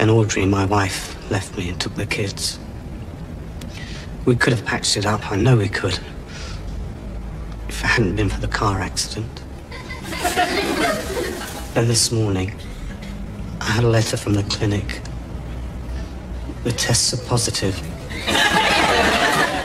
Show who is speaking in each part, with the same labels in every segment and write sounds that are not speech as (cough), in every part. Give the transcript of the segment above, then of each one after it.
Speaker 1: Then Audrey, my wife, left me and took the kids. We could have patched it up, I know we could. If it hadn't been for the car accident. then this morning, I had a letter from the clinic. The tests are positive.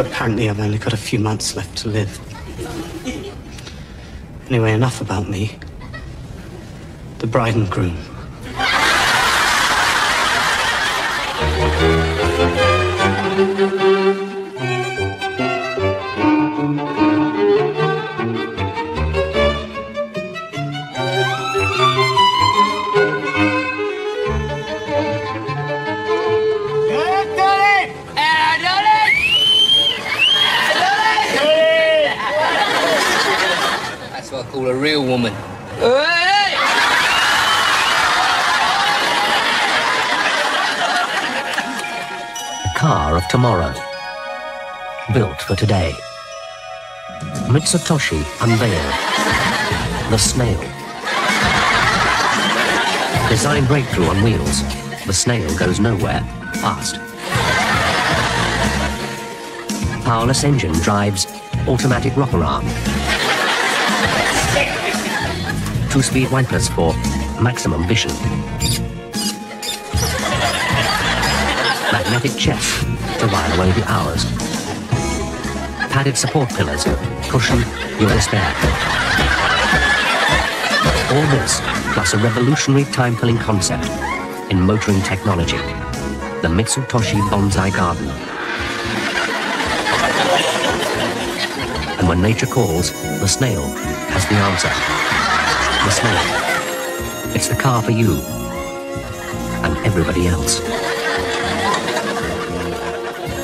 Speaker 1: Apparently, I've only got a few months left to live. Anyway, enough about me. The bride and groom.
Speaker 2: Tomorrow. Built for today. Mitsutoshi unveiled. The snail. Design breakthrough on wheels. The snail goes nowhere. Fast. Powerless engine drives automatic rocker arm. Two-speed wipers for maximum vision. Magnetic chest while away the hours. Padded support pillars cushion your despair. All this, plus a revolutionary time-killing concept in motoring technology. The Mitsutoshi Bonsai Garden. And when nature calls, the snail has the answer. The snail. It's the car for you and everybody else.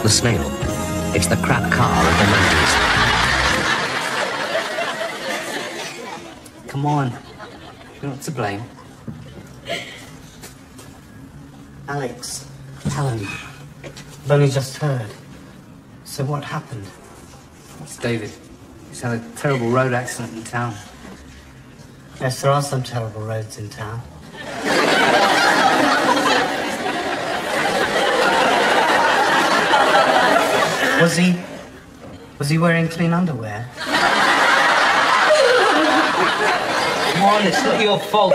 Speaker 2: The snail. It's the crap car of the 90s.
Speaker 1: Come on. You're not to blame. Alex, Helen, I've only just heard. So what happened?
Speaker 3: It's David. He's had a terrible road accident in town.
Speaker 1: Yes, there are some terrible roads in town. (laughs) Was he... Was he wearing clean underwear?
Speaker 3: Come on, it's not your fault.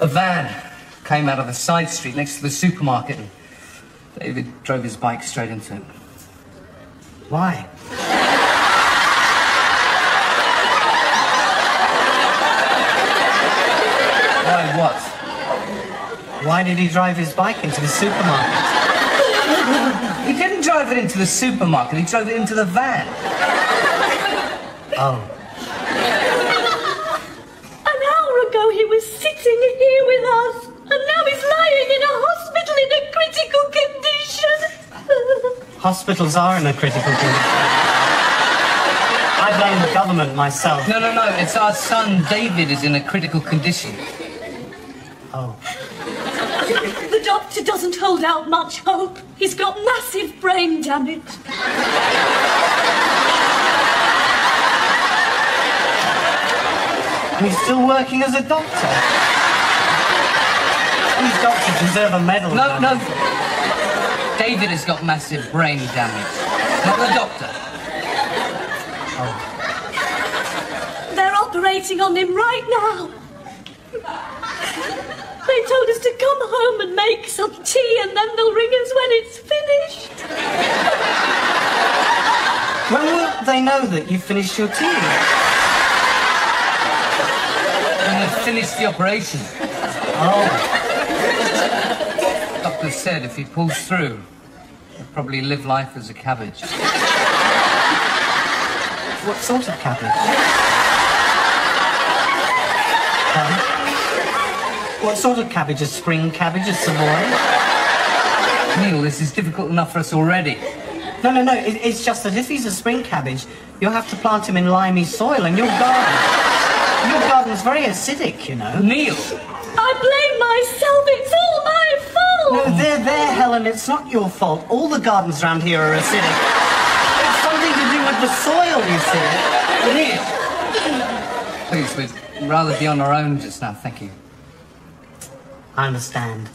Speaker 3: A van came out of a side street next to the supermarket and David drove his bike straight into it.
Speaker 1: Why?
Speaker 3: Why what?
Speaker 1: Why did he drive his bike into the supermarket? (laughs)
Speaker 3: He didn't drive it into the supermarket, he drove it into the van.
Speaker 1: Oh,
Speaker 4: An hour ago he was sitting here with us, and now he's lying in a hospital in a critical condition. (laughs)
Speaker 1: hospitals are in a critical condition. I blame the government myself.
Speaker 3: No, no, no, it's our son David is in a critical condition.
Speaker 1: Oh,
Speaker 4: the doctor doesn't hold out much hope. He's got massive brain damage.
Speaker 1: and he's still working as a doctor. These doctors deserve a medal.
Speaker 3: No, no. David has got massive brain damage. Not the doctor.
Speaker 4: They're operating on him right now. They told us to come home and make some tea, and then they'll ring us when it's finished.
Speaker 1: When will they know that you've finished your tea?
Speaker 3: When they've finished the operation.
Speaker 1: Oh,
Speaker 3: Doctor said if he pulls through, he'll probably live life as a cabbage.
Speaker 1: what sort of cabbage? Pardon? What sort of cabbage? A spring cabbage? A Savoy?
Speaker 3: Neil, this is difficult enough for us already.
Speaker 1: No, no, no. It, it's just that if he's a spring cabbage, you'll have to plant him in limey soil, and your garden, your garden's very acidic, you know.
Speaker 3: Neil!
Speaker 4: I blame myself. It's all my fault.
Speaker 1: No, they're there, Helen. It's not your fault. All the gardens around here are acidic. It's something to do with the soil, you see.
Speaker 3: Neil! Please, we'd rather be on our own just now, thank you.
Speaker 1: I understand.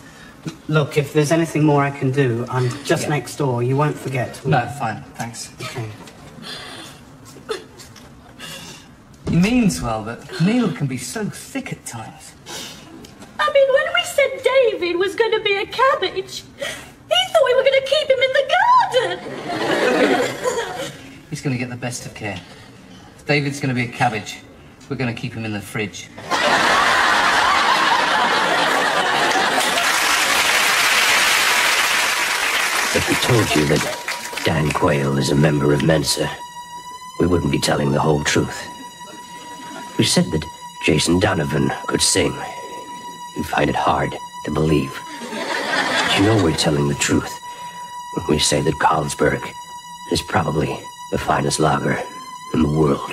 Speaker 1: Look, if there's anything more I can do, I'm just
Speaker 5: Yeah.
Speaker 1: next door. You won't forget.
Speaker 5: No,
Speaker 1: you?
Speaker 5: fine, thanks.
Speaker 1: Okay.
Speaker 5: He means well, but Neil can be so thick at times.
Speaker 4: I mean, when we said David was going to be a cabbage, he thought we were going to keep him in the garden.
Speaker 5: He's going to get the best of care. If David's going to be a cabbage. We're going to keep him in the fridge.
Speaker 2: We told you that Dan Quayle is a member of Mensa, we wouldn't be telling the whole truth. We said that Jason Donovan could sing. You'd find it hard to believe. But you know we're telling the truth when we say that Carlsberg is probably the finest lager in the world.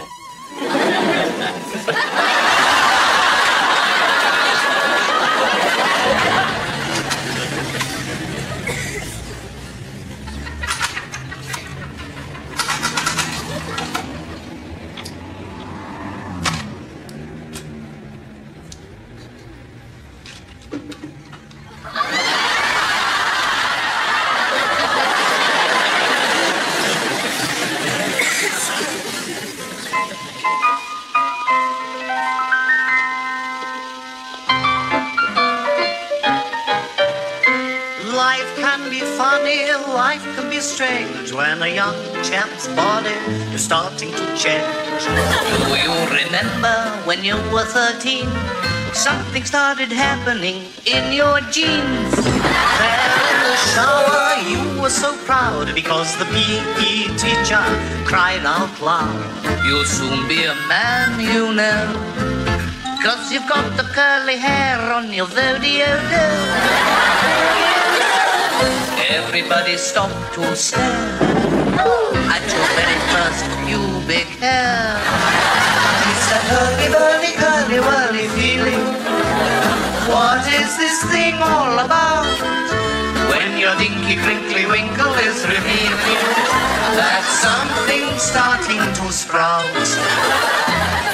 Speaker 3: Strange when a young chap's body is starting to change. Do you remember when you were 13? Something started happening in your genes. There in the shower, you were so proud because the PE teacher cried out loud. You'll soon be a man, you know. Cause you've got the curly hair on your Vodiodo. Everybody stopped to stare at your very first pubic hair. It's that hurly burly curly whirly feeling. What is this thing all about? When your dinky crinkly winkle is revealing that something's starting to sprout.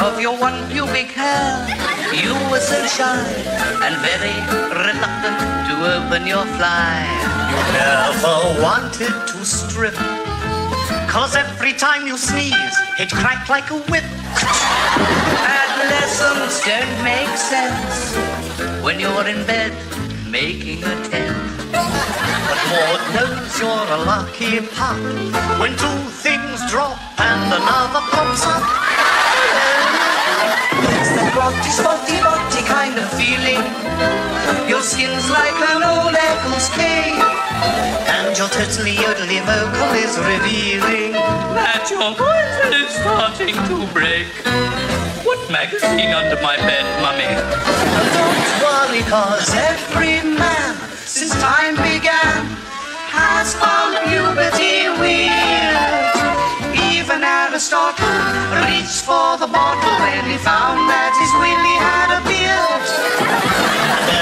Speaker 3: Of your one pubic hair. You were so shy and very reluctant to open your fly. You never wanted to strip. Cause every time you sneeze, it cracked like a whip. Adolescents don't make sense when you're in bed making a tent. But Maud knows you're a lucky pup when two things drop and another pops up. It's that grotty, spotty, botty kind of feeling. Your skin's like an old Eccles cake. And your totally yodely vocal is revealing that your voice is starting to break. What magazine under my bed, mummy? Don't worry, cause every man since time began has found puberty weird. Even Aristotle reached for the bottle when he found that his Willie had a beard.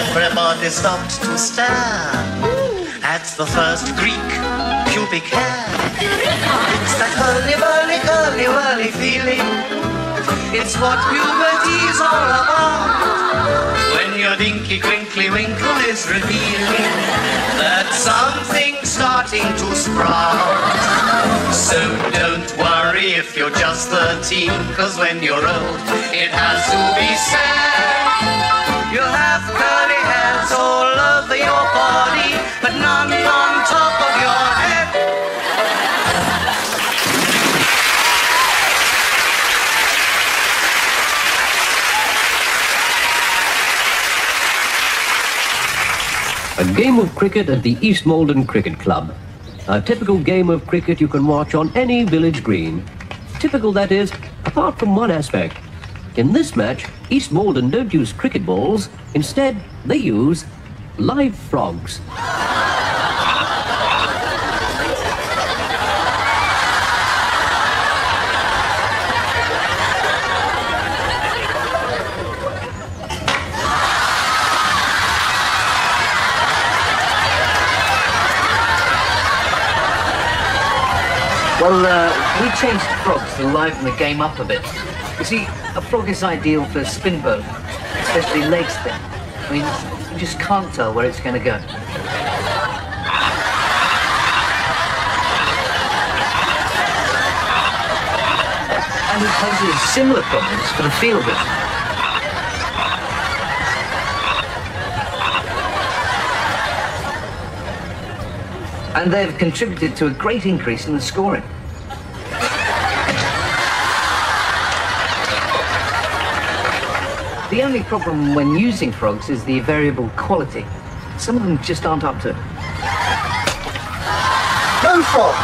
Speaker 3: Everybody stopped to stare at the first Greek pubic hair. It's that hurly burly curly whirly feeling. It's what puberty's all about. When your dinky crinkly winkle is revealing that something's starting to sprout. So don't worry if you're just 13, cause when you're old, it has to be said. You'll have curly hairs all
Speaker 2: game of cricket at the East Malden Cricket Club. A typical game of cricket you can watch on any village green. Typical, that is, apart from one aspect. In this match, East Malden don't use cricket balls. Instead, they use live frogs.
Speaker 5: Well, uh, we changed frogs to liven the game up a bit. You see,
Speaker 3: a frog is ideal for spin boat, especially leg spin. I mean, you just can't tell where it's going to go. And it poses similar problems for the field. And they've contributed to a great increase in the scoring. The only problem when using frogs is the variable quality. Some of them just aren't up to it.
Speaker 6: Go frog!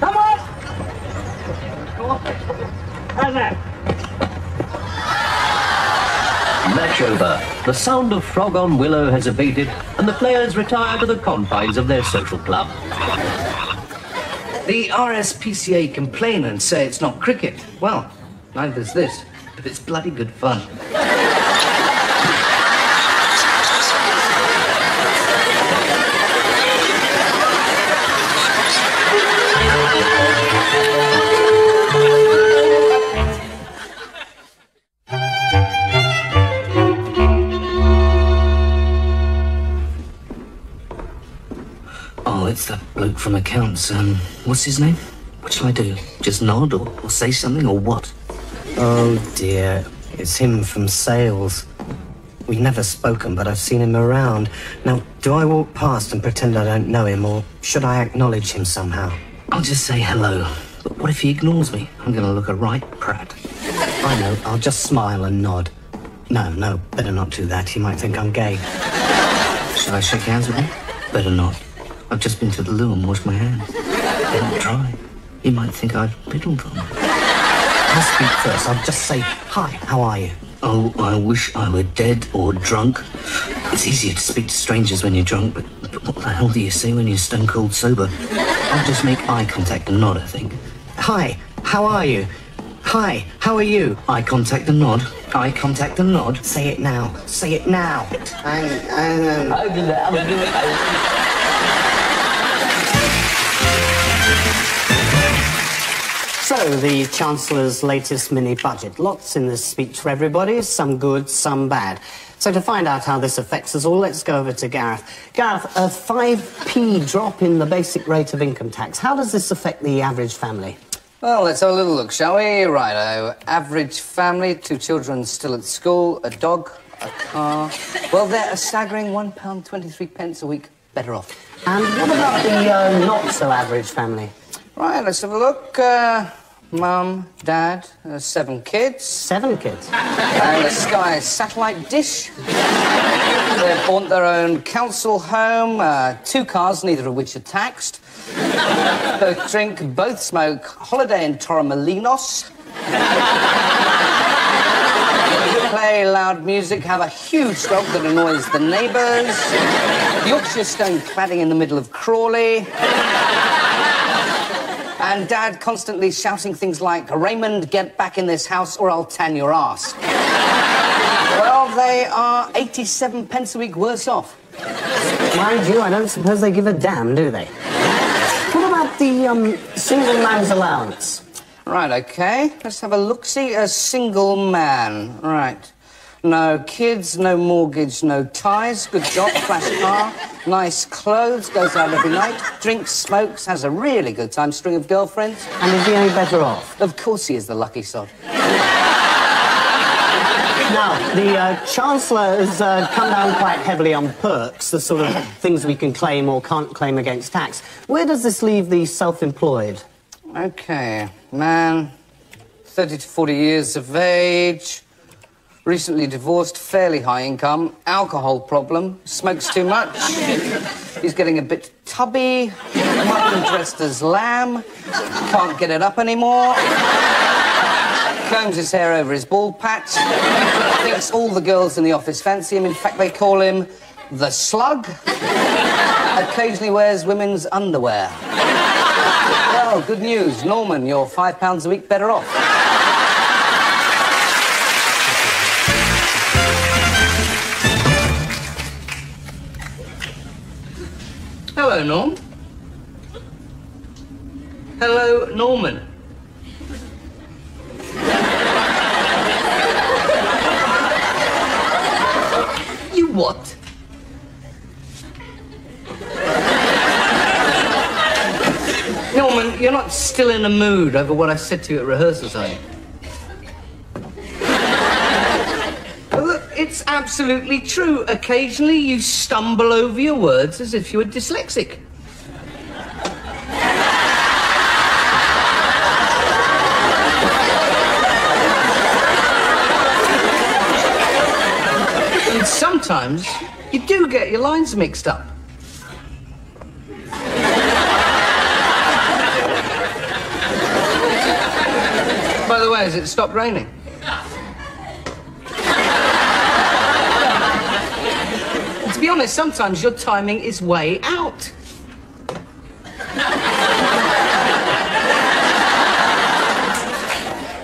Speaker 3: Come on! Come on. How's that?
Speaker 2: Match over. The sound of Frog on Willow has abated, and the players retire to the confines of their social club.
Speaker 3: The RSPCA complain and say it's not cricket. Well, neither neither's this, but it's bloody good fun. It's that bloke from accounts. Um, what's his name? What shall I do? Just nod or, or say something or what?
Speaker 1: Oh dear, it's him from sales. We've never spoken, but I've seen him around. Now, do I walk past and pretend I don't know him, or should I acknowledge him somehow?
Speaker 3: I'll just say hello. But what if he ignores me? I'm gonna look a right prat.
Speaker 1: I know, I'll just smile and nod. No, no, better not do that. He might think I'm gay.
Speaker 3: Shall I shake hands with him? Better not. I've just been to the loo and washed my hands. They don't dry. You might think I've piddled them.
Speaker 1: I'll speak first. I'll just say, hi, how are you?
Speaker 3: Oh, I wish I were dead or drunk. It's easier to speak to strangers when you're drunk, but, but what the hell do you say when you're stone cold sober? I'll just make eye contact and nod, I think.
Speaker 1: Hi, how are you? Hi, how are you?
Speaker 3: Eye contact and nod. Eye contact and nod.
Speaker 1: Say it now. Say it now. I, I, um, So, the Chancellor's latest mini budget. Lots in this speech for everybody, some good, some bad. So, to find out how this affects us all, let's go over to Gareth. Gareth, a 5p drop in the basic rate of income tax. How does this affect the average family?
Speaker 3: Well, let's have a little look, shall we? Righto. Average family, two children still at school, a dog, a car. Well, they're a staggering £1.23 pence a week better off.
Speaker 1: And what about the uh, not so average family?
Speaker 3: Right, let's have a look. Uh, Mum, Dad, uh, seven kids,
Speaker 1: Seven kids. (laughs)
Speaker 3: and a Sky satellite dish. They've bought their own council home, uh, two cars, neither of which are taxed. both drink, both smoke, holiday in Torremolinos. Play loud music, have a huge dog that annoys the neighbours. Yorkshire stone cladding in the middle of Crawley. And Dad constantly shouting things like, Raymond, get back in this house or I'll tan your ass. (laughs) well, they are 87 pence a week worse off.
Speaker 1: Mind you, I don't suppose they give a damn, do they? What about the um, single man's allowance?
Speaker 3: Right, okay. Let's have a look. See, a single man. Right. No kids, no mortgage, no ties. Good job, flash car. Nice clothes, goes out every night. Drinks, smokes, has a really good time. String of girlfriends.
Speaker 1: And is he any better off?
Speaker 3: Of course he is the lucky sod.
Speaker 1: Now, the uh, Chancellor has uh, come down quite heavily on perks, the sort of things we can claim or can't claim against tax. Where does this leave the self-employed?
Speaker 3: Okay, man, 30 to 40 years of age, recently divorced, fairly high income, alcohol problem, smokes too much, he's getting a bit tubby, mutton dressed as lamb, can't get it up anymore, combs his hair over his bald patch, thinks all the girls in the office fancy him, in fact, they call him the slug, occasionally wears women's underwear. Well, good news. Norman, you're five pounds a week better off. Hello, Norm. Hello, Norman. you what? Norman, you're not still in the mood over what I said to you at rehearsals, are you? Well, look, it's absolutely true. Occasionally you stumble over your words as if you were dyslexic. And sometimes you do get your lines mixed up. By the way, has it stopped raining? to be honest, sometimes your timing is way out.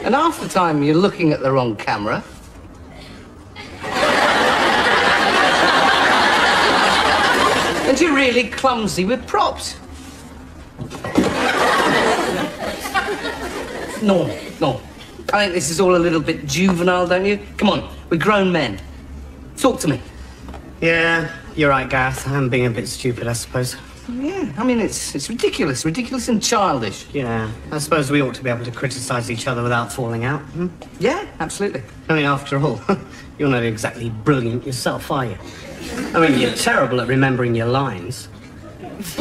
Speaker 3: and half the time you're looking at the wrong camera. and you're really clumsy with props. No, no. I think this is all a little bit juvenile, don't you? Come on, we're grown men. Talk to me.
Speaker 1: Yeah, you're right, Gareth. I'm being a bit stupid, I suppose.
Speaker 3: Yeah, I mean, it's, it's ridiculous, ridiculous and childish.
Speaker 1: Yeah, I suppose we ought to be able to criticise each other without falling out. Hmm?
Speaker 3: Yeah, absolutely.
Speaker 1: I mean, after all, (laughs) you're not exactly brilliant yourself, are you? I mean, you're terrible at remembering your lines. (laughs)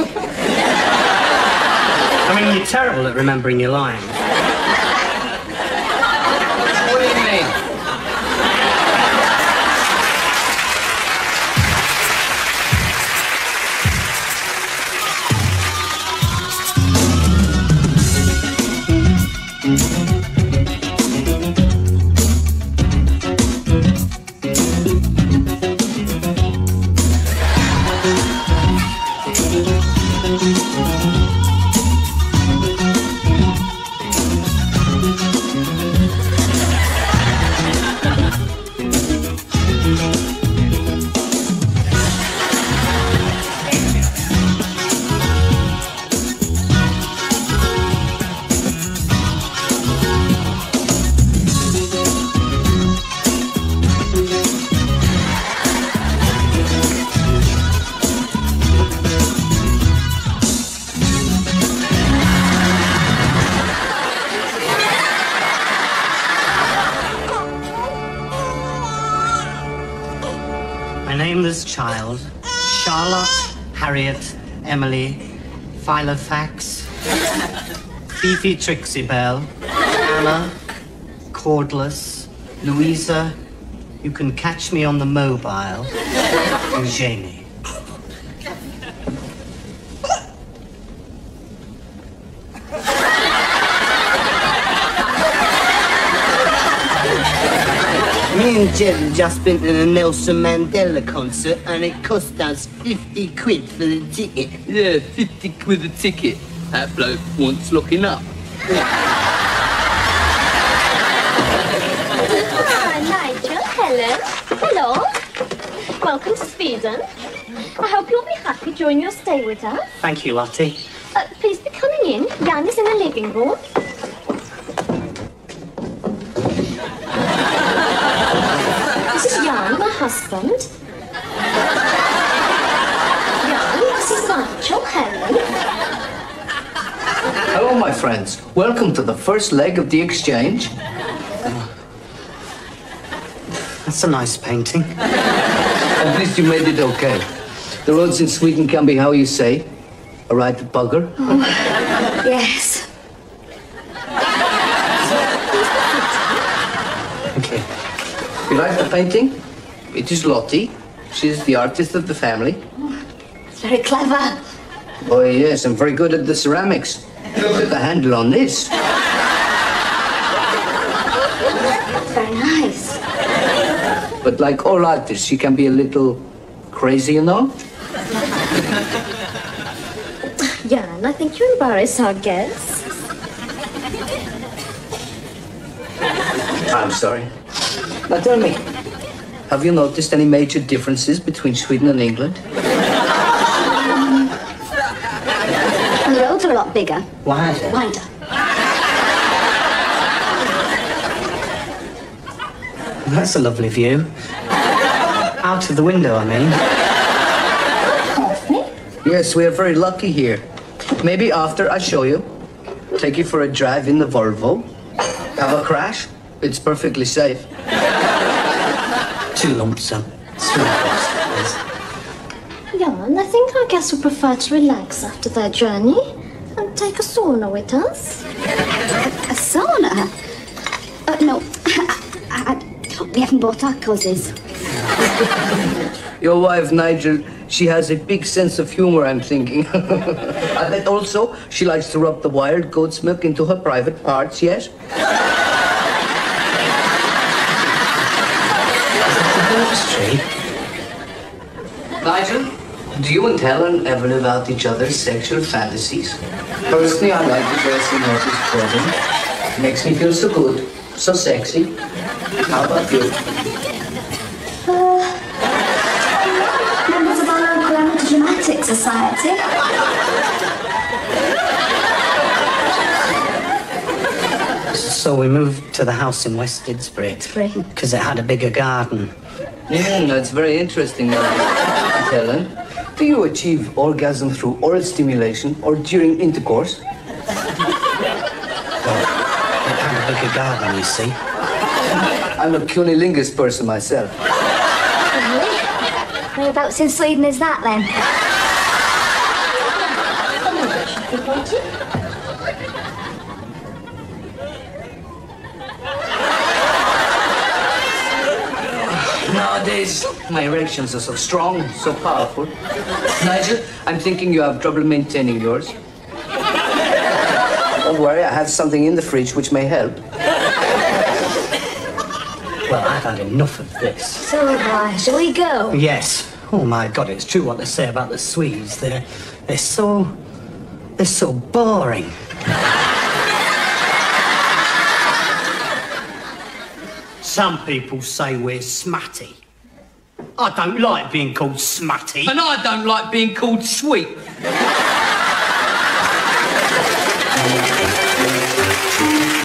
Speaker 1: I mean, you're terrible at remembering your lines. Child, Charlotte, Harriet, Emily, Filofax, Fifi Trixibelle, Anna, Cordless, Louisa, you can catch me on the mobile, Eugenie. Me and Jen just been to the Nelson Mandela concert and it cost us 50 quid for the ticket.
Speaker 3: Yeah, 50 quid a ticket. That bloke wants looking up.
Speaker 4: Ah, Nigel, Helen. Hello. Welcome to Sweden. I hope you'll be happy during your stay with us.
Speaker 1: Thank you, Lottie.
Speaker 4: Uh, please be coming in. Jan is in the living room. This Jan, my husband. Jan, this is Nigel, Helen.
Speaker 3: Hello, my friends. Welcome to the first leg of the exchange.
Speaker 1: That's a nice painting.
Speaker 3: At least you made it okay. The roads in Sweden can be how you say. A right bugger.
Speaker 4: Yes.
Speaker 1: Okay.
Speaker 3: You like the painting? It is Lottie. She's the artist of the family.
Speaker 4: It's very clever.
Speaker 3: Oh, yes, I'm very good at the ceramics. Look at the handle on this.
Speaker 4: It's very nice.
Speaker 3: But like all artists, she can be a little crazy, you know?
Speaker 4: Jan, I think you embarrass our guests.
Speaker 3: I'm sorry. Now tell me, have you noticed any major differences between Sweden and England?
Speaker 4: And the roads are a lot bigger.
Speaker 1: Wider.
Speaker 4: Wider.
Speaker 1: That's a lovely view. Out of the window, I mean.
Speaker 3: Yes, we are very lucky here. Maybe after I show you, take you for a drive in the Volvo, have a crash. It's perfectly safe.
Speaker 1: Two lumps, sum. Two lumps, please.
Speaker 4: Jan, I think our guests would prefer to relax after their journey and take a sauna with us.
Speaker 7: A sauna? Uh, no, (laughs) I, I, we haven't bought our cozies.
Speaker 3: Your wife, Nigel, she has a big sense of humor, I'm thinking. (laughs) and then also, she likes to rub the wild goat's milk into her private parts, yes? Do you and Helen ever live out each other's sexual fantasies? Personally, I like the dress in Moses clothing. Makes me feel so good, so sexy. How about you?
Speaker 7: Members of our local amateur dramatic society.
Speaker 1: So we moved to the house in West Didsbury.
Speaker 7: Didsbury.
Speaker 1: Because it had a bigger garden.
Speaker 3: Mm, that's very interesting, Helen. Do you achieve orgasm through oral stimulation or during intercourse?
Speaker 1: It had a bigger garden, you see.
Speaker 3: I'm a cunnilingus person myself.
Speaker 7: Really? Whereabouts in Sweden is that then?
Speaker 3: Nowadays, my erections are so strong, so powerful. Nigel, I'm thinking you have trouble maintaining yours. Don't worry, I have something in the fridge which may help.
Speaker 1: Well, I've had enough of this.
Speaker 7: So, uh, shall we go?
Speaker 1: Yes. Oh my God, it's true what they say about the Swedes. They're they're so they're so boring. Some people say we're smutty. I don't like being called smutty.
Speaker 3: And I don't like being called sweet.